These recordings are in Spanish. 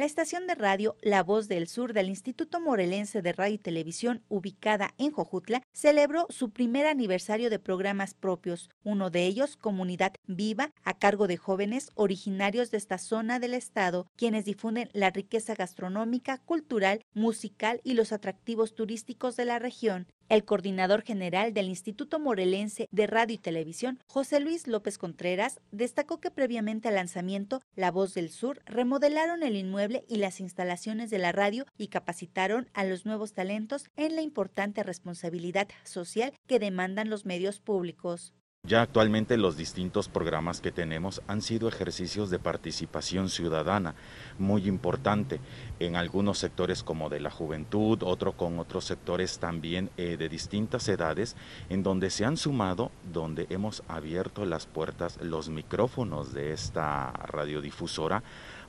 la estación de radio La Voz del Sur del Instituto Morelense de Radio y Televisión, ubicada en Jojutla, celebró su primer aniversario de programas propios, uno de ellos Comunidad Viva, a cargo de jóvenes originarios de esta zona del estado, quienes difunden la riqueza gastronómica, cultural, musical y los atractivos turísticos de la región. El coordinador general del Instituto Morelense de Radio y Televisión, José Luis López Contreras, destacó que previamente al lanzamiento La Voz del Sur remodelaron el inmueble y las instalaciones de la radio y capacitaron a los nuevos talentos en la importante responsabilidad social que demandan los medios públicos. Ya actualmente los distintos programas que tenemos han sido ejercicios de participación ciudadana muy importante. En algunos sectores como de la juventud, otro con otros sectores también eh, de distintas edades, en donde se han sumado, donde hemos abierto las puertas, los micrófonos de esta radiodifusora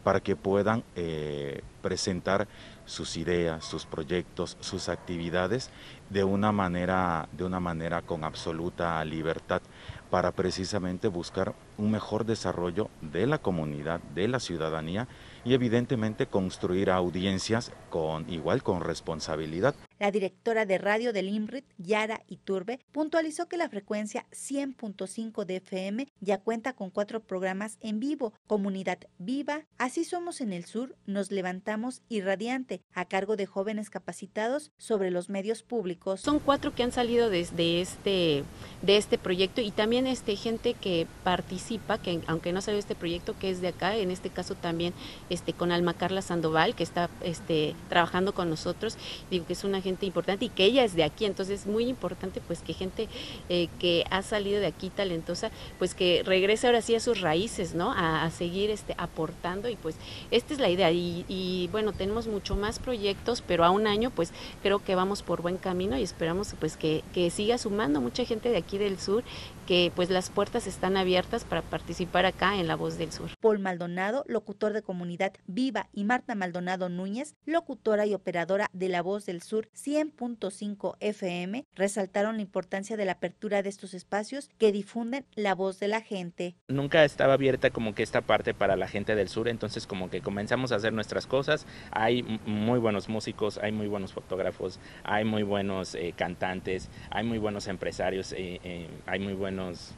para que puedan eh, presentar sus ideas, sus proyectos, sus actividades de una manera, de una manera con absoluta libertad para precisamente buscar un mejor desarrollo de la comunidad, de la ciudadanía y evidentemente construir audiencias con igual con responsabilidad. La directora de radio del IMRIT, Yara Iturbe, puntualizó que la frecuencia 100.5 de FM ya cuenta con cuatro programas en vivo, Comunidad Viva, Así Somos en el Sur, Nos Levantamos y Radiante, a cargo de jóvenes capacitados sobre los medios públicos. Son cuatro que han salido desde este, de este proyecto y también este, gente que participa, que aunque no salió este proyecto, que es de acá, en este caso también este, con Alma Carla Sandoval, que está este, trabajando con nosotros, digo que es una gente importante y que ella es de aquí, entonces es muy importante pues que gente eh, que ha salido de aquí talentosa, pues que regrese ahora sí a sus raíces, ¿no? A, seguir este, aportando y pues esta es la idea y, bueno, tenemos mucho más proyectos, pero a un año pues creo que vamos por buen camino y esperamos pues que, que siga sumando mucha gente de aquí del sur, que pues las puertas están abiertas para participar acá en La Voz del Sur. Paul Maldonado, locutor de Comunidad Viva y Marta Maldonado Núñez, locutora y operadora de La Voz del Sur 100.5 FM resaltaron la importancia de la apertura de estos espacios que difunden la voz de la gente. Nunca estaba abierta como que esta parte para la gente del sur, entonces como que comenzamos a hacer nuestras cosas. Hay muy buenos músicos, hay muy buenos fotógrafos, hay muy buenos eh, cantantes, hay muy buenos empresarios, eh, eh, hay muy buenos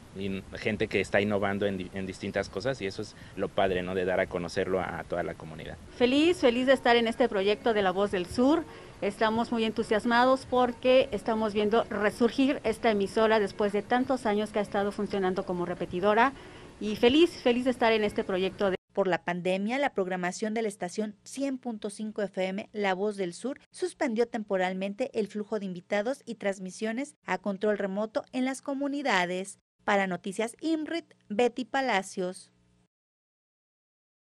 gente que está innovando en, en, distintas cosas y eso es lo padre, ¿no? De dar a conocerlo a toda la comunidad. Feliz, feliz de estar en este proyecto de La Voz del Sur. Estamos muy entusiasmados porque estamos viendo resurgir esta emisora después de tantos años que ha estado funcionando como repetidora y feliz, feliz de estar en este proyecto. Por la pandemia, la programación de la estación 100.5 FM La Voz del Sur suspendió temporalmente el flujo de invitados y transmisiones a control remoto en las comunidades. Para Noticias IMRIT, Betty Palacios.